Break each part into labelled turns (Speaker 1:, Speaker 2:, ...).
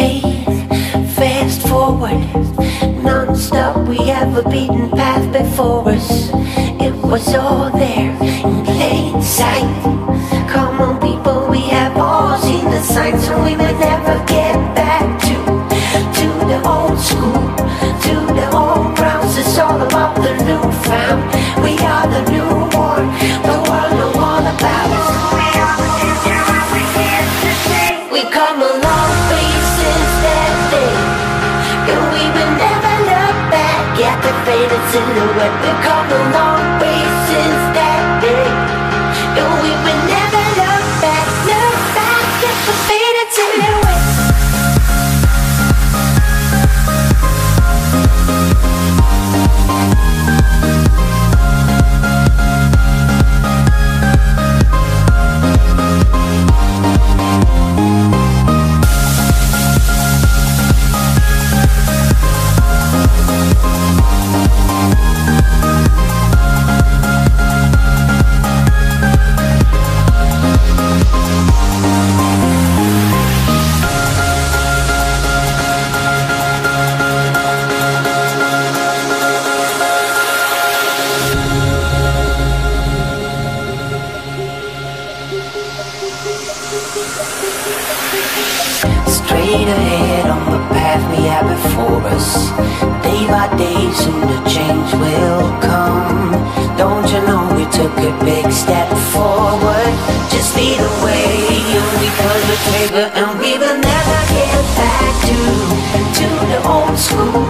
Speaker 1: days. Fast forward, non-stop, we have a beaten path before us. It was all there in plain sight. Come on, people, we have all seen the signs. The faded silhouette. We come a long way Ahead on the path we have before us. Day by day, soon the change will come. Don't you know we took a big step forward? Just lead the way, and we pull the trigger, and we will never get back to to the old school,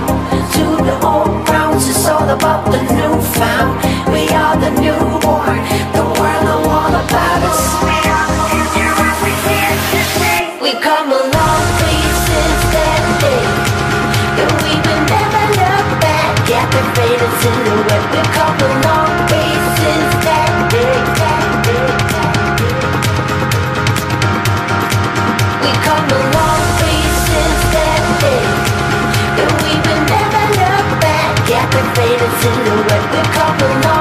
Speaker 1: to the old grounds. It's all about the new found. faded silhouette, we're coupled.